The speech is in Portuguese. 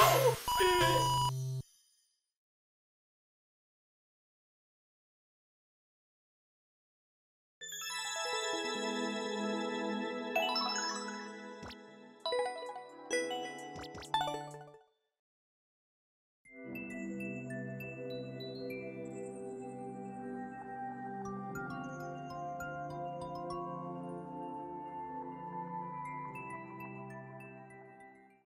Não!